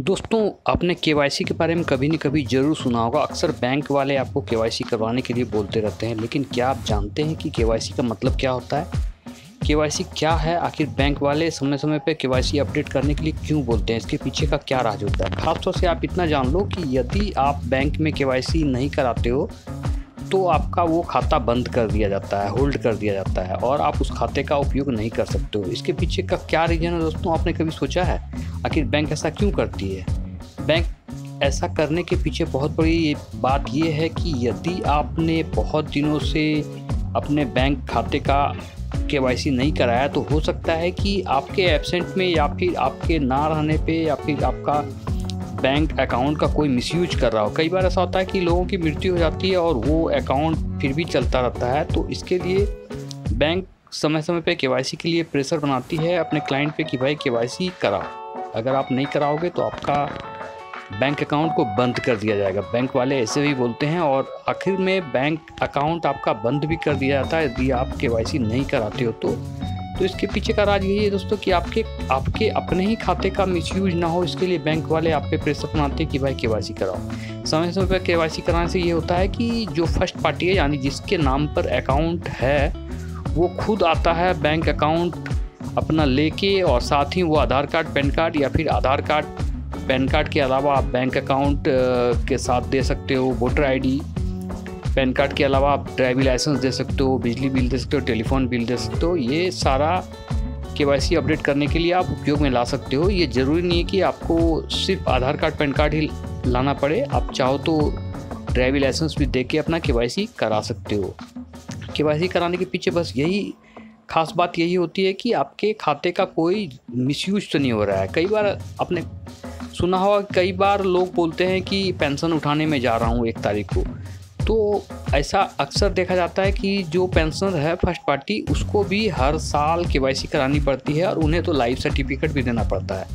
दोस्तों, आपने के के बारे में कभी न कभी ज़रूर सुना होगा। अक्सर बैंक वाले आपको के करवाने के लिए बोलते रहते हैं, लेकिन क्या आप जानते हैं कि के का मतलब क्या होता है? के क्या है? आखिर बैंक वाले समय समय पर के अपडेट करने के लिए क्यों बोलते हैं? इसके पीछे का क्या राज होता है? खासतौर से आप इतना जान लो कि यदि आप बैंक में के नहीं कराते हो तो आपका वो खाता बंद कर दिया जाता है, होल्ड कर दिया जाता है और आप उस खाते का उपयोग नहीं कर सकते हो। इसके पीछे का क्या रीज़न है दोस्तों, आपने कभी सोचा है? आखिर बैंक ऐसा क्यों करती है? बैंक ऐसा करने के पीछे बहुत बड़ी बात यह है कि यदि आपने बहुत दिनों से अपने बैंक खाते का के नहीं कराया तो हो सकता है कि आपके एबसेंट में या फिर आपके ना रहने पे या फिर आपका बैंक अकाउंट का कोई मिसयूज कर रहा हो। कई बार ऐसा होता है कि लोगों की मृत्यु हो जाती है और वो अकाउंट फिर भी चलता रहता है। तो इसके लिए बैंक समय समय पे के के लिए प्रेशर बनाती है अपने क्लाइंट पे कि भाई के कराओ। अगर आप नहीं कराओगे तो आपका बैंक अकाउंट को बंद कर दिया जाएगा। बैंक वाले ऐसे भी बोलते हैं और आखिर में बैंक अकाउंट आपका बंद भी कर दिया जाता है यदि आप के नहीं कराते हो तो। तो इसके पीछे का राज यही है दोस्तों कि आपके आपके अपने ही खाते का मिसयूज ना हो, इसके लिए बैंक वाले आप पे प्रेशर बनाते हैं कि भाई के कराओ। समय समय पर के कराने से ये होता है कि जो फ़र्स्ट पार्टी है, यानी जिसके नाम पर अकाउंट है, वो खुद आता है बैंक अकाउंट अपना लेके और साथ ही वो आधार कार्ड, पैन कार्ड या फिर आधार कार्ड, पैन कार्ड के अलावा आप बैंक अकाउंट के साथ दे सकते हो, वोटर आईडी। पैन कार्ड के अलावा आप ड्राइविंग लाइसेंस दे सकते हो, बिजली बिल दे सकते हो, टेलीफोन बिल दे सकते हो। ये सारा के अपडेट करने के लिए आप उपयोग में ला सकते हो। ये ज़रूरी नहीं है कि आपको सिर्फ़ आधार कार्ड, पैन कार्ड ही लाना पड़े। आप चाहो तो ड्राइविंग लाइसेंस भी दे के अपना के करा सकते हो। के कराने के पीछे बस यही खास बात यही होती है कि आपके खाते का कोई मिसयूज तो नहीं हो रहा है। कई बार अपने सुना होगा, कई बार लोग बोलते हैं कि पेंशन उठाने में जा रहा हूँ एक तारीख को। तो ऐसा अक्सर देखा जाता है कि जो पेंशनर है फ़र्स्ट पार्टी उसको भी हर साल के करानी पड़ती है और उन्हें तो लाइफ सर्टिफिकेट भी देना पड़ता है।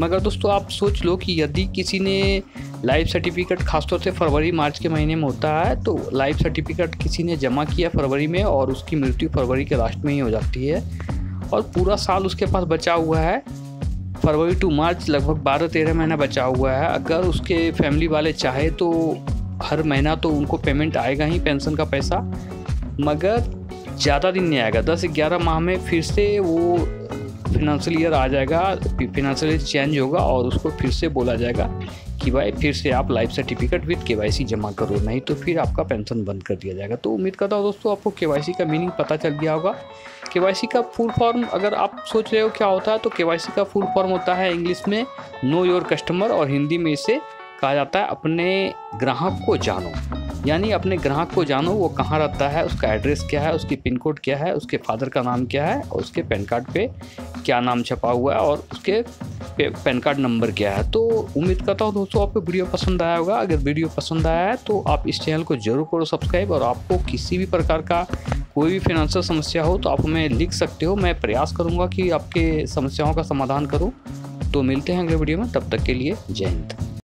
मगर दोस्तों, आप सोच लो कि यदि किसी ने लाइफ सर्टिफिकेट खासतौर से फरवरी, मार्च के महीने में होता है तो लाइफ सर्टिफिकेट किसी ने जमा किया फरवरी में और उसकी मृत्यु फरवरी के लास्ट में ही हो जाती है और पूरा साल उसके पास बचा हुआ है। फरवरी टू मार्च, लगभग बारह तेरह महीना बचा हुआ है। अगर उसके फैमिली वाले चाहे तो हर महीना तो उनको पेमेंट आएगा ही पेंशन का पैसा। मगर ज़्यादा दिन नहीं आएगा। दस ग्यारह माह में फिर से वो फिनंशियल ईयर आ जाएगा फिनंशियल ईयर चेंज होगा और उसको फिर से बोला जाएगा कि भाई फिर से आप लाइफ सर्टिफिकेट विद के जमा करो, नहीं तो फिर आपका पेंशन बंद कर दिया जाएगा। तो उम्मीद करता हूँ दोस्तों, आपको के का मीनिंग पता चल गया होगा। के का फुल फॉर्म अगर आप सोच रहे हो क्या होता है तो के का फुल फॉर्म होता है इंग्लिश में नो योर कस्टमर और हिंदी में इसे कहा जाता है, अपने ग्राहक को जानो। यानी अपने ग्राहक को जानो, वो कहाँ रहता है, उसका एड्रेस क्या है, उसकी पिन कोड क्या है, उसके फादर का नाम क्या है और उसके पैन कार्ड पे क्या नाम छपा हुआ है और उसके पैन कार्ड नंबर क्या है। तो उम्मीद करता हूँ दोस्तों, आपको वीडियो पसंद आया होगा। अगर वीडियो पसंद आया है तो आप इस चैनल को ज़रूर करो सब्सक्राइब और आपको किसी भी प्रकार का कोई भी फिनेंशियल समस्या हो तो आप हमें लिख सकते हो। मैं प्रयास करूँगा कि आपके समस्याओं का समाधान करूँ। तो मिलते हैं अगले वीडियो में, तब तक के लिए जय हिंद।